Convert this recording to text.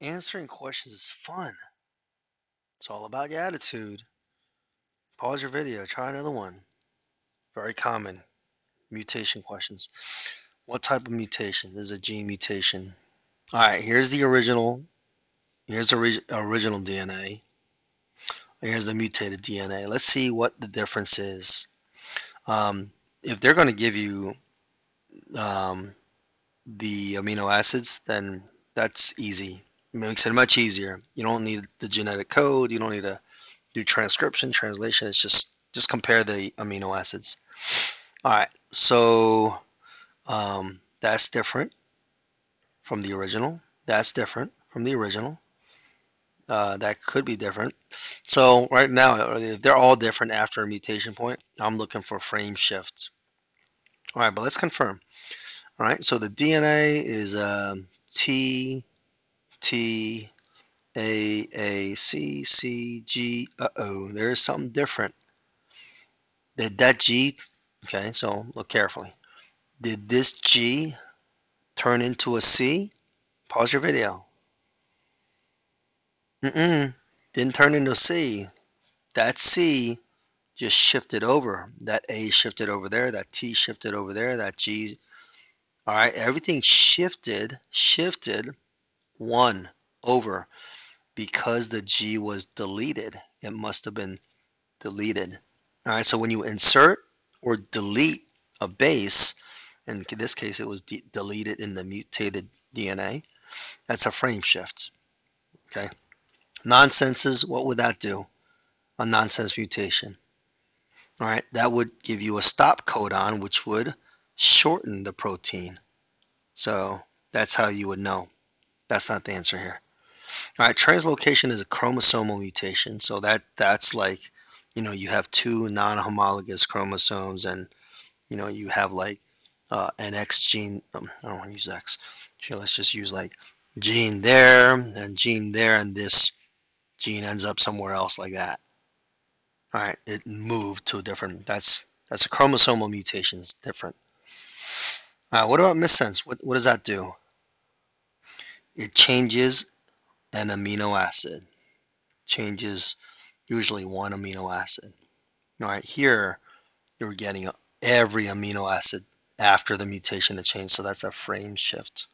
Answering questions is fun. It's all about your attitude. Pause your video, try another one. Very common mutation questions. What type of mutation? This is a gene mutation. All right, here's the original. Here's the original DNA. Here's the mutated DNA. Let's see what the difference is. Um, if they're going to give you um, the amino acids, then that's easy. Makes it much easier. You don't need the genetic code. You don't need to do transcription, translation. It's just just compare the amino acids. All right, so um, that's different from the original. That's different from the original. Uh, that could be different. So right now, if they're all different after a mutation point, I'm looking for frame shifts. All right, but let's confirm. All right, so the DNA is um, T, T, A, A, C, C, G. Uh-oh, there's something different. Did that G, okay, so look carefully. Did this G turn into a C? Pause your video. Mm-mm. Didn't turn into C. That C just shifted over. That A shifted over there. That T shifted over there. That G. All right, everything shifted, shifted one over because the G was deleted. It must have been deleted. All right, so when you insert or delete a base, in this case it was de deleted in the mutated DNA, that's a frame shift. Okay. Nonsenses, what would that do? A nonsense mutation. All right, that would give you a stop codon, which would shorten the protein. So that's how you would know. That's not the answer here. All right, translocation is a chromosomal mutation. So that that's like, you know, you have two non-homologous chromosomes and, you know, you have like uh, an X gene. Um, I don't want to use X. Sure, let's just use like gene there and gene there and this gene ends up somewhere else like that. All right, it moved to a different, that's that's a chromosomal mutation, it's different. All right, what about missense? What, what does that do? It changes an amino acid, changes usually one amino acid. All right, here you're getting every amino acid after the mutation to change, so that's a frame shift.